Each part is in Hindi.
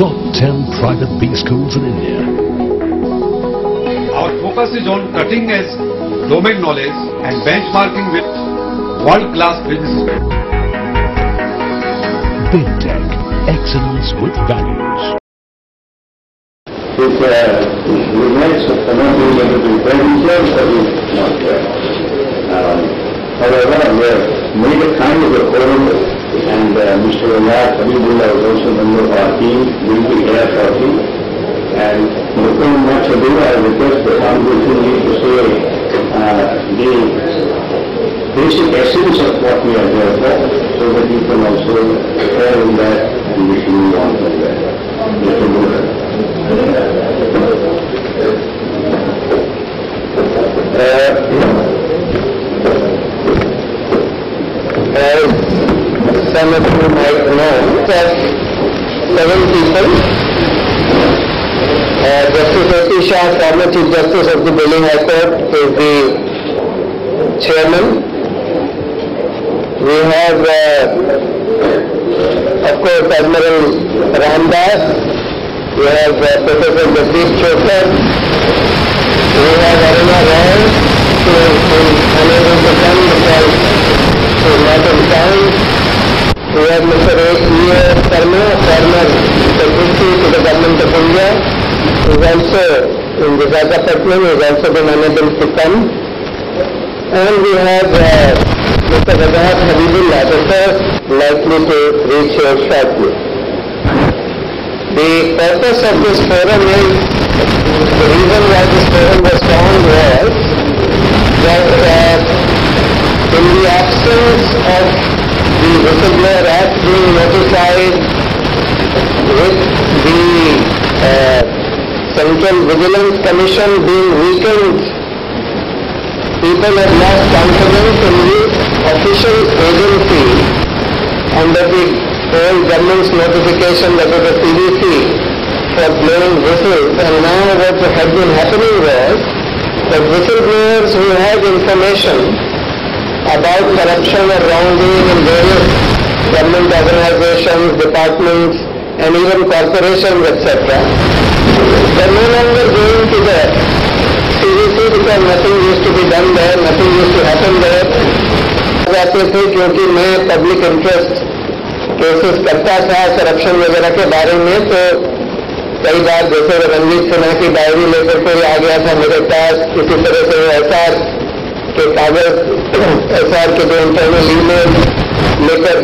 top 10 private B schools in India. Our focus is on cutting edge domain knowledge and benchmarking with world-class businesses. Big Tech. Excellence with values. His uh, regrets for not being able to defend himself, but he's not there. Um, however, we have made a kind of a forum, and uh, Mr. Riyad Habibullah is also member of our team, will be here shortly. And without much ado, I request the Honorable Sri to say uh, the basic essence of what we are there for, so that you can also share in that and we can move on from there. Mr. Mullah. as some of you might know, that seven people, uh, Justice A.P. Shah, former Chief Justice of the Delhi High Court, is the chairman. We have, uh, of course, Admiral Ramdas. We have uh, Professor Jagdeep Chopra. We have Aruna Roy, who is unable to come because he is not in town. We have Mr. E.A. Sharma, former secretary to the government of India, who is also in Visakhapatnam, who is also been unable to come. And we have uh, Mr. Rajahat Habibullah, the first likely to reach here shortly. The purpose of this forum is, the reason why this forum was formed was that uh, in the absence of the Whistleblower Act being notified with the uh, Central Vigilance Commission being weakened, people have lost confidence in the official agency under the old government's notification that was the CVC for blowing whistles. And now what had been happening was that whistleblowers who had information about corruption or wrongdoing in various government organizations, departments and even corporations etc. They're no longer going to the CVC because nothing used to be done there, nothing used to happen there. जाते थे क्योंकि मैं पब्लिक इंटरेस्ट केसेस करता था करप्शन वगैरह के बारे में तो कई बार जैसे रणजीत सिन्हा की डायरी लेकर कोई आ गया था मेरे पास किसी तरह से आर के कागज़ एस आर के जो इंटरनल ईमेल लेकर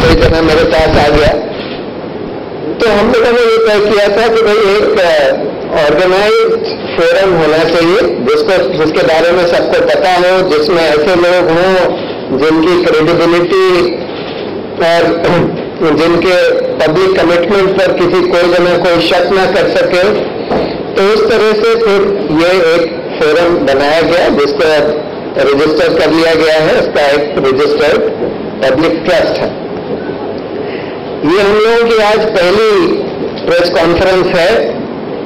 कोई जना मेरे पास आ गया। तो हम लोगों ने ये तय किया था कि भाई एक ऑर्गेनाइज फोरम होना चाहिए, जिसको, जिसके बारे में सबको पता हो, जिसमें ऐसे लोग हों, जिनकी क्रेडिबिलिटी और जिनके पब्लिक कमिटमेंट पर किसी कोई जना कोई शक ना कर सके। तो इस तरह से फिर ये एक फोरम बनाया गया, जिसको रजिस्टर कर लिया गया है। इसका एक रजिस्टर्ड पब्लिक ट्रस्ट है। ये हम लोगों की आज पहली प्रेस कॉन्फ्रेंस है।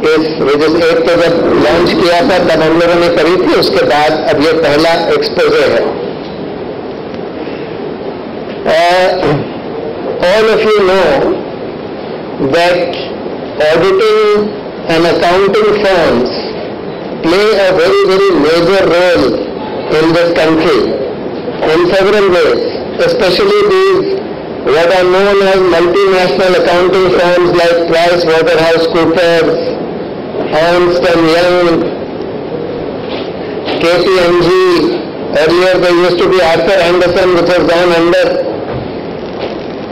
इस रजिस्टर एक तो जब लॉन्च किया था, तब हम लोगों ने करी थी। उसके बाद अब ये पहला एक्सपोजे है। All of you know that auditing and accounting accounting play a very very major role in this country. In several ways, especially these what are known as multinational accounting firms like Price Waterhouse Coopers, Ernst and Young, KPMG, earlier there used to be Arthur Anderson which has gone under.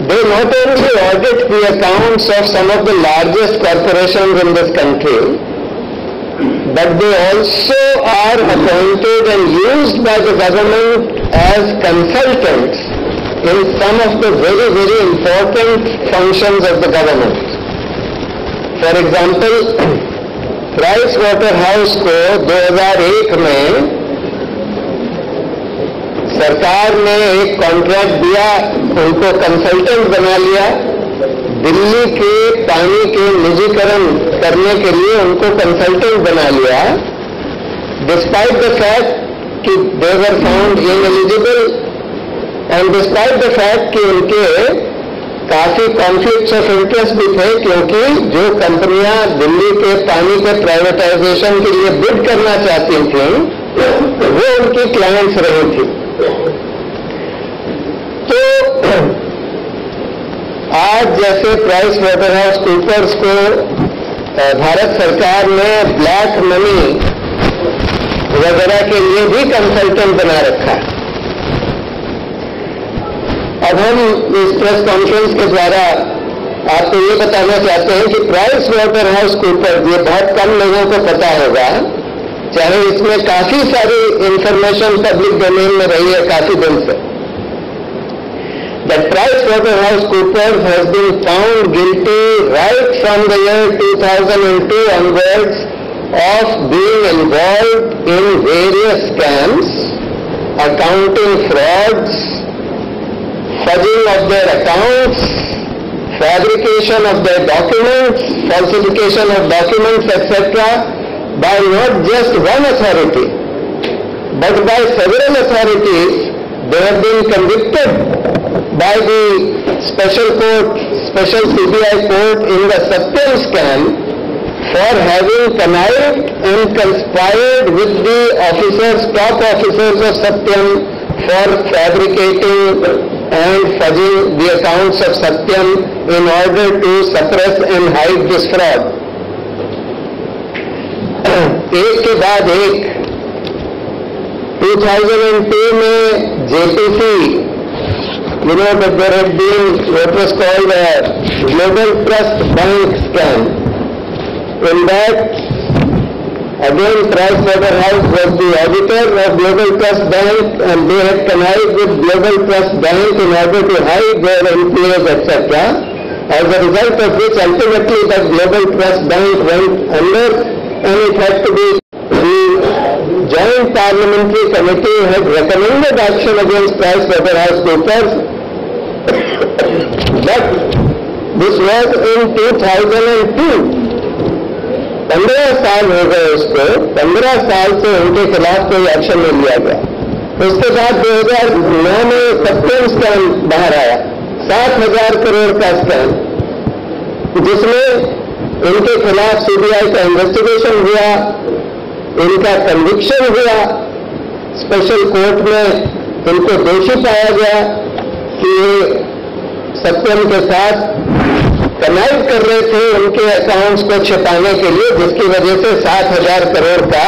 They not only audit the accounts of some of the largest corporations in this country, but they also are appointed and used by the government as consultants in some of the very, very important functions of the government. For example, Price Waterhouse को 2001 में सरकार ने एक कॉन्ट्रैक्ट दिया उनको कंसल्टेंट बना लिया दिल्ली के पानी के निजीकरण करने के लिए उनको कंसल्टेंट बना लिया डिस्पाइट द फैक्ट कि they were found ineligible and despite the fact कि उनके काफ़ी कॉन्फ्लिक्ट ऑफ़ इंटरेस्ट भी थे, क्योंकि जो कंपनियाँ दिल्ली के पानी के प्राइवेटाइजेशन के लिए बिड करना चाहती थी, वो उनकी क्लाइंट्स रही थी तो आज जैसे प्राइस वाटर हाउस कूपर्स को भारत सरकार ने ब्लैक मनी वगैरह के लिए भी कंसल्टेंट बना रखा है। अब हम इस प्रेस कॉन्फ्रेंस के द्वारा आपको ये बताना चाहते हैं कि प्राइस वाटर हाउस कूपर ये बहुत कम लोगों को पता होगा, चाहे इसमें काफ़ी सारी इंफॉर्मेशन पब्लिक डोमेन में रही है, काफ़ी दिन से। That PricewaterhouseCoopers has been found guilty right from the year 2002 onwards of being involved in various scams, accounting frauds, fudging of their accounts, fabrication of their documents, falsification of documents, etc. by not just one authority, but by several authorities, they have been convicted by the special court, special CBI court in the Satyam scam for having connived and conspired with the officers, top officers of Satyam for fabricating and fudging the accounts of Satyam in order to suppress and hide this fraud. एक के बाद एक 2002 में JPC you know that there had been what was called a Global Trust Bank scam. In that, again Price Waterhouse was the auditor of Global Trust Bank and they had connived with Global Trust Bank in order to hide their NPAs, etc. As a result of which ultimately that Global Trust Bank went under and it had to be the Joint Parliamentary Committee had recommended action against Price Waterhouse Coopers but this was in 2002. पंद्रह साल हो गए उसको। पंद्रह साल से उनके खिलाफ कोई एक्शन नहीं लिया गया। उसके बाद 2009 में सत्यम स्कैम बाहर आया। सात हज़ार करोड़ का स्कैम जिसमें इनके खिलाफ सीबीआई का इन्वेस्टिगेशन हुआ इनका कन्विक्शन हुआ। स्पेशल कोर्ट में इनको दोषी पाया गया। कि सत्यम के साथ कमाई कर रहे थे उनके अकाउंट्स को छिपाने के लिए, जिसकी वजह से सात हज़ार करोड़ का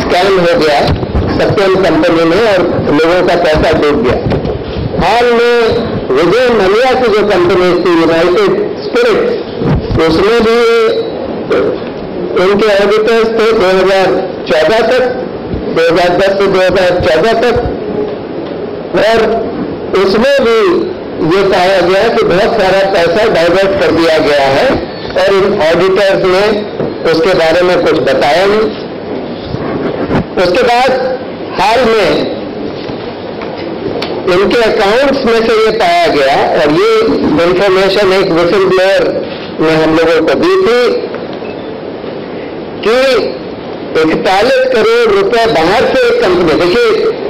स्कैम हो गया सत्यम कंपनी में और लोगों का पैसा डूब गया। हाल में विजय मलिया की जो कंपनी थी यूनाइटेड स्पिरिट उसमें भी उनके ऑडिटर्स थे 2014 तक 2010 से 2014 तक। और उसमें भी ये पाया गया कि बहुत सारा पैसा डाइवर्ट कर दिया गया है और इन ऑडिटर्स ने उसके बारे में कुछ बताया नहीं। उसके बाद हाल में इनके अकाउंट्स में से ये पाया गया और ये इंफॉर्मेशन एक विसिल ब्लेयर ने हम लोगों को दी थी कि इकतालीस करोड़ रुपए बाहर से एक कंपनी देखिए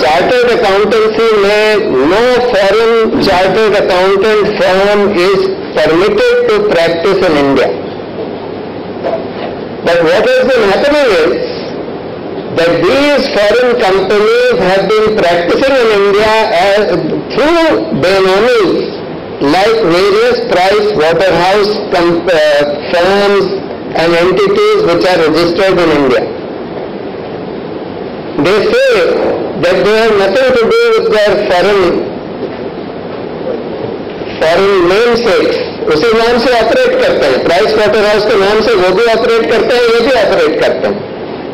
चार्टर्ड अकाउंटेंसी में no foreign chartered accountant firm is permitted to practice in India. But what has been happening is that these foreign companies have been practicing in India as, through Benomis like various price Waterhouse uh, firms and entities which are registered in India. They say that they have nothing to do with their foreign name से उसी नाम से ऑपरेट करते हैं। प्राइस वाटर हाउस के नाम से वो भी ऑपरेट करते हैं, ये भी ऑपरेट करते हैं।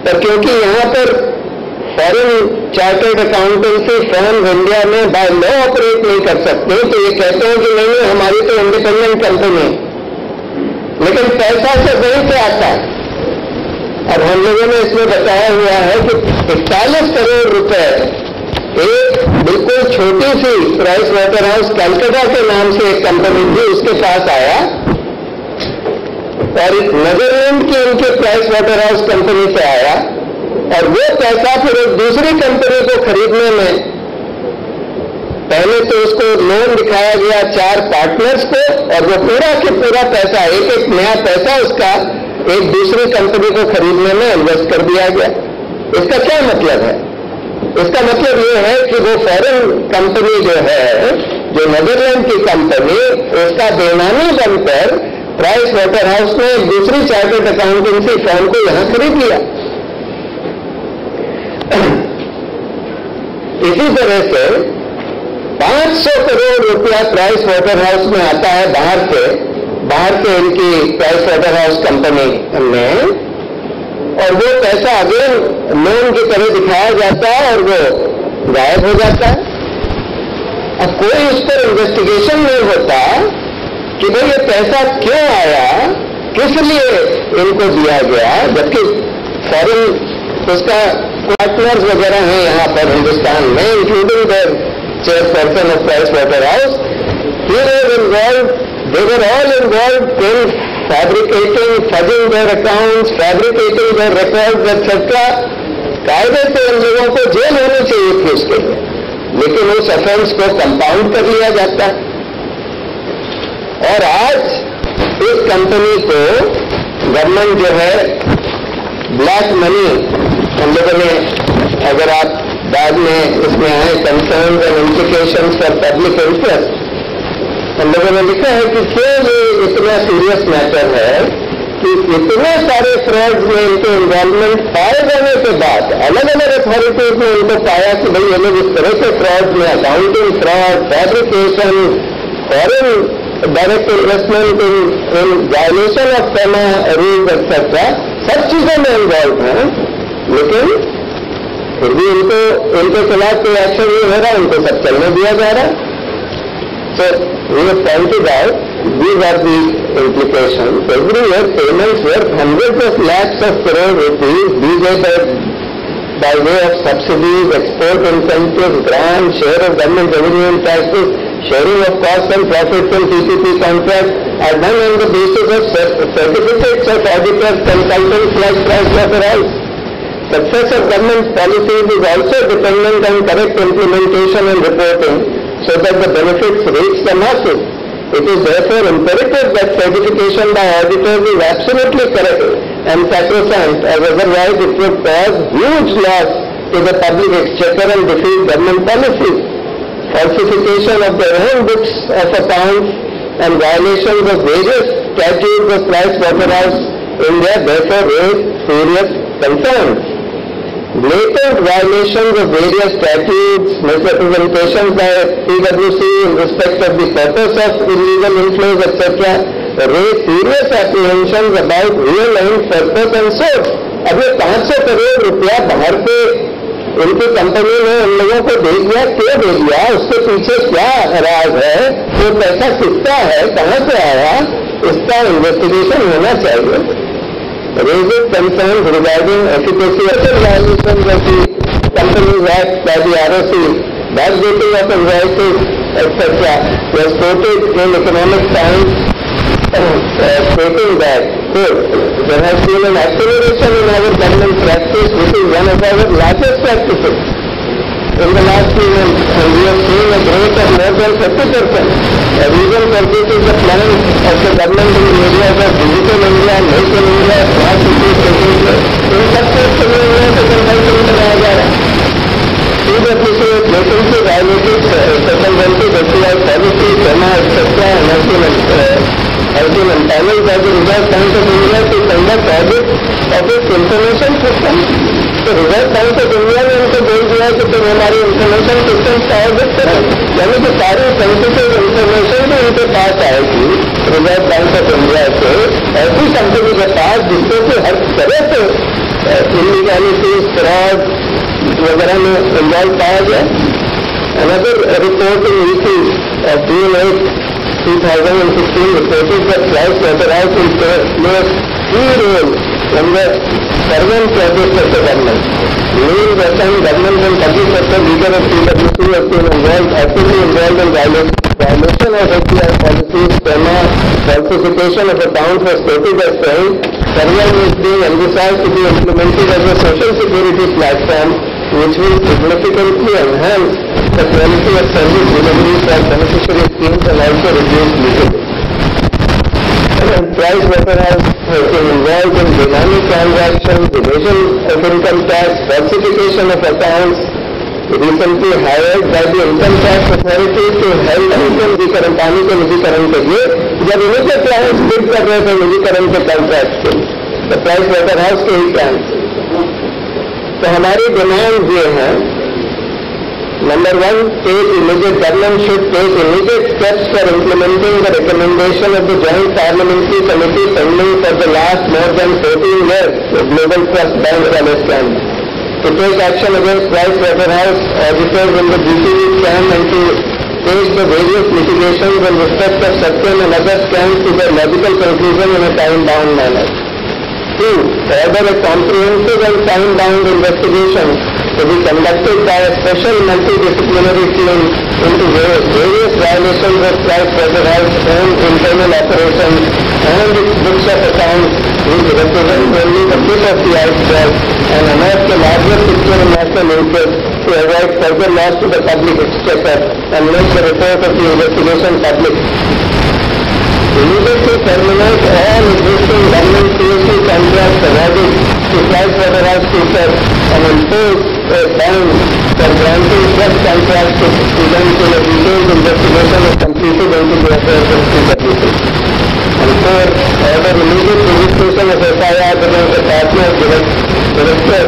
पर क्योंकि यहाँ पर foreign chartered accountancy firm India में बाय लॉ ऑपरेट नहीं कर सकते तो ये कहते हैं कि नहीं हमारी तो इंडिपेंडेंट कंपनी है। लेकिन पैसा से वहीं से आता है। हम लोगों ने इसमें बताया हुआ है कि इकतालीस करोड़ रुपए एक बिल्कुल छोटी सी प्राइस वाटर हाउस कैलकाटा के नाम से एक कंपनी थी उसके पास आया और नजरलैंड की उनके प्राइस वाटर हाउस कंपनी से आया और वो पैसा फिर एक दूसरी कंपनी को खरीदने में पहले तो उसको लोन दिखाया गया चार पार्टनर्स को और वो पूरा के पूरा पैसा एक एक नया पैसा उसका एक दूसरी कंपनी को खरीदने में इन्वेस्ट कर दिया गया। इसका क्या मतलब है? इसका मतलब ये है कि वो फॉरेन कंपनी जो है, जो नेदरलैंड की कंपनी उसका बेनामी बनकर प्राइस वाटर हाउस ने एक दूसरी चार्टर्ड अकाउंटेंसी फर्म को यहाँ खरीद लिया। इसी तरह से 500 करोड़ रुपया प्राइस वाटर हाउस में आता है बाहर से। बाहर के इनकी प्राइस वाटर हाउस कंपनी में, और वो पैसा अगेन लोन की तरह दिखाया जाता है और वो गायब हो जाता है। अब कोई उस पर इन्वेस्टिगेशन नहीं होता कि भाई ये पैसा क्यों आया, किस लिए इनको दिया गया, जबकि फॉरेन उसका पार्टनर्स वगैरह हैं यहाँ पर हिंदुस्तान में including the chairperson of Price Waterhouse he involve they were all involve in fabricating fudging their accounts fabricating their record etcetera कायदे से इन लोगों को जेल होनी चाहिए थी उसके लिए। लेकिन उस ऑफेंस को कंपाउंड कर लिया जाता। है और आज इस कंपनी को गवर्नमेंट जो है ब्लैक मनी हम लोगों ने अगर आप बाद में इसमें आए concern and implication for public interest हम लोगों ने लिखा है कि क्यों ये इतना सीरियस मैटर है कि इतने सारे फ्रॉड में इनके इन्वॉल्वमेंट पाए जाने के बाद अलग अलग अथॉरिटीज ने इनको पाया कि भाई ये लोग इस तरह से फ्रॉड में accounting fraud fabrication foreign direct investment in violation of FEMA rules etcetera सब चीज़ों में इन्वॉल्व हैं, लेकिन फिर भी इनको, इनके खिलाफ कोई एक्शन नहीं हो रहा उनको सब चलने दिया जा रहा है। So we have pointed out these are the implications. Every year payments worth hundreds of lakhs of crore rupees, these are by way of subsidies, export incentives, grants, share of government revenue and taxes, sharing of costs and profits in PPP contracts are done on the basis of certificates of auditors, consultants like PricewaterhouseCoopers. Success of government policies is also dependent on correct implementation and reporting so that the benefits reach the masses. It is therefore imperative that certification by auditors is absolutely correct and sacrosanct as otherwise it would cause huge loss to the public exchequer and defeat government policies. Falsification of their own books of accounts and violations of various statutes of Price Waterhouse India therefore raise serious concerns blatant violations of various statutes, misrepresentations by PwC in respect of the purpose of illegal inflows, etc., raise serious apprehensions about real end purpose and source. अब ये 500 करोड़ रुपया बाहर के इनकी कंपनी ने इन लोगों को दे दिया क्यों दे दिया उसके पीछे क्या राज है वो पैसा किसका है कहाँ से आया इसका इन्वेस्टिगेशन होना चाहिए raises concerns regarding efficacy of violations of the Companies Act by the ROC, backdating of invoices, etc. was quoted in Economic Times uh, stating that, quote, there has been an acceleration in our government practice, which is one of our largest practices region करके कि जब मैं ऐसे गवर्नमेंट मीडिया का digital India national India smart city इन सबसे समय में सेकंड बैंकिंग बनाया जा रहा है। इस अपने से एक नेशन से राजनीतिक सेकंड बैंकिंग बच्ची आज सर्विस जमा सत्या नर्सिंग पैनल का जो रिज़र्व बैंक ऑफ़ इंडिया के पहला प्राइवेट सिस्टम तो रिज़र्व बैंक ऑफ़ हमारी इंफॉर्मेशन सिस्टम का यानी कि सारी सेंसिटिव इंफॉर्मेशन भी उनके पास आएगी। रिज़र्व बैंक ऑफ़ इंडिया से ऐसी कंपनी के पास जिससे कि हर तरह से इलीगैलिटी फ्रॉड वगैरह में इन्वॉल्व पाया गया Another report in EP of June 8, 2016 reported that Price Waterhouse will play a key role the government. During the time, government and public sector leader of PwC has been involved, actively involved in violation violation of API policies, SEMA, falsification of accounts for stated as saying, Servan is being envisaged to be implemented as a social security platform which will significantly enhance the quality of service delivery for beneficiary schemes and also reduce leakage. And Price Waterhouse been involved in dynamic transactions, evasion of income tax, falsification of accounts, recently hired by the income tax authority to help उनको निजीकरण पानी के निजीकरण के लिए जब इन्हीं के क्लाइंट्स बिड कर रहे थे निजीकरण के कॉन्ट्रैक्ट के तो प्राइस वाटर हाउस के ही क्लाइंट तो हमारी डिमांड ये है Number one, state immediate government should take immediate steps for implementing the recommendation of the Joint Parliamentary Committee pending for the last more than 14 years, the Global Trust Bank Palestine, to take action against Price Waterhouse auditors in the GTV scam and to take the various mitigations in respect of Satyan and other scams to their logical conclusion in a time-bound manner. Two, order a comprehensive and time-bound investigation to be conducted by a special multidisciplinary team into various, violations of Price Waterhouse own internal operations and its books of accounts which represent only the tip of the iceberg and unearth the larger picture of national interest to avoid further loss to the public exchequer and make the report of the investigation public. Immediately terminate all existing government PSC contracts awarded to Price Waterhouse Coopers and impose a ban for granting such contracts to students in a detailed investigation is completed into the affairs of CWC. And four, order immediate registration of FIR against the partner direct, director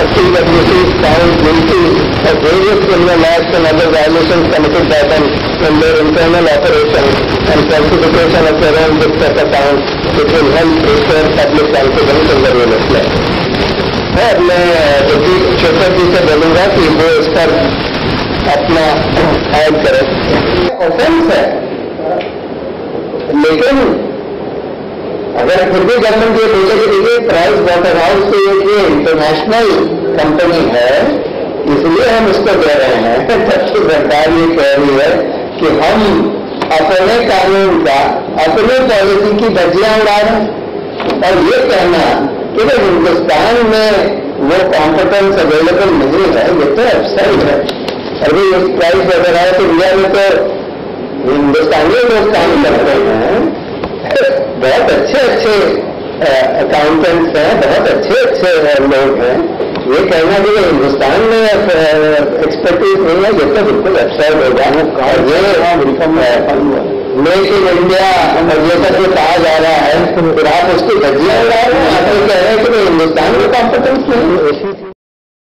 of CWC found guilty of various criminal acts and other violations committed by them in their internal operations and falsification of their own books of accounts which will help restore public confidence in the real estate. और मैं जोकि शेखर जी से बोलूँगा कि वो इस पर अपना ऐड करें। ऑफेंस है। लेकिन अगर फिर भी गवर्नमेंट ये बोले कि देखिए प्राइस वाटर हाउस तो ये इंटरनेशनल कंपनी है, इसलिए हम इसको कह रहे हैं। तो सरकार ये कह रही है कि हम अपने कानून का, अपनी पॉलिसी की धज्जियाँ उड़ा रहे हैं। और ये कहना भाई हिंदुस्तान में वो कॉम्पिटेंस अवेलेबल नहीं है ये तो अपसाइड है। अभी इस प्राइस वगैरह है तो इंडिया में तो हिंदुस्तानी लोग काम करते हैं। बहुत अच्छे अच्छे अकाउंटेंट्स हैं बहुत अच्छे अच्छे लोग हैं। ये कहना कि हिंदुस्तान में एक्सपर्टीज नहीं है ये तो बिल्कुल अपसाइड होगा और ये मेक इन इंडिया और ये सब जो कहा जा रहा है फिर आप उसकी धज्जियाँ उड़ा रहे हैं आप कह रहे हैं कि हिंदुस्तान में कॉम्पिटेंस नहीं